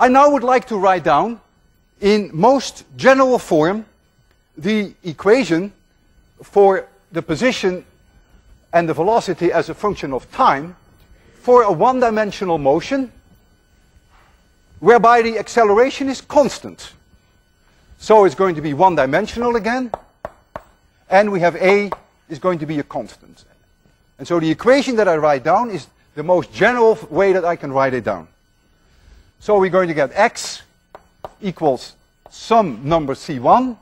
I now would like to write down in most general form the equation for the position and the velocity as a function of time for a one-dimensional motion whereby the acceleration is constant. So it's going to be one-dimensional again, and we have a is going to be a constant. And so the equation that I write down is the most general way that I can write it down. So we're going to get x equals some number c1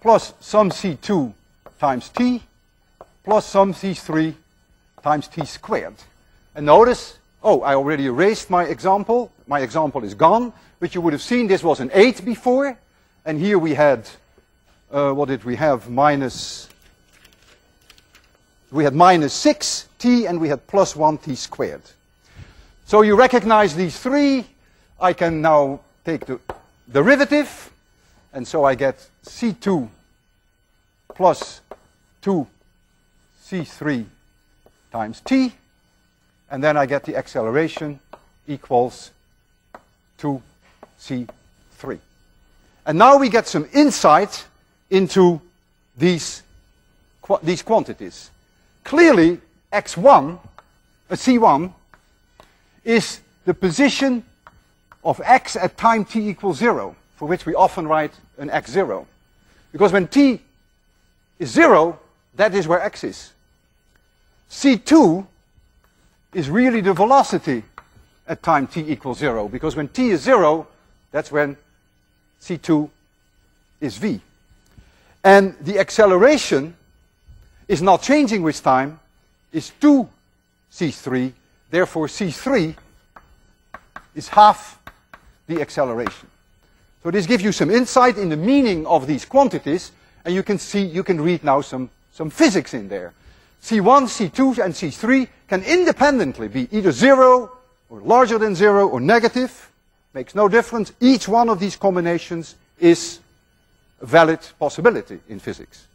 plus some c2 times t plus some c3 times t squared. And notice, oh, I already erased my example. My example is gone, but you would have seen this was an 8 before. And here we had, uh, what did we have, minus, we had minus 6t and we had plus 1t squared. So you recognize these three. I can now take the derivative, and so I get c2 plus 2 c3 times t, and then I get the acceleration equals 2c3. And now we get some insight into these, these quantities. Clearly, x1, a c1, is the position of x at time t equals 0, for which we often write an x0. Because when t is 0, that is where x is. c2 is really the velocity at time t equals 0, because when t is 0, that's when c2 is v. And the acceleration is not changing with time, is 2 c3, therefore c3 is half the acceleration. So this gives you some insight in the meaning of these quantities, and you can see, you can read now some, some physics in there. C1, C2, and C3 can independently be either zero, or larger than zero, or negative. Makes no difference. Each one of these combinations is a valid possibility in physics.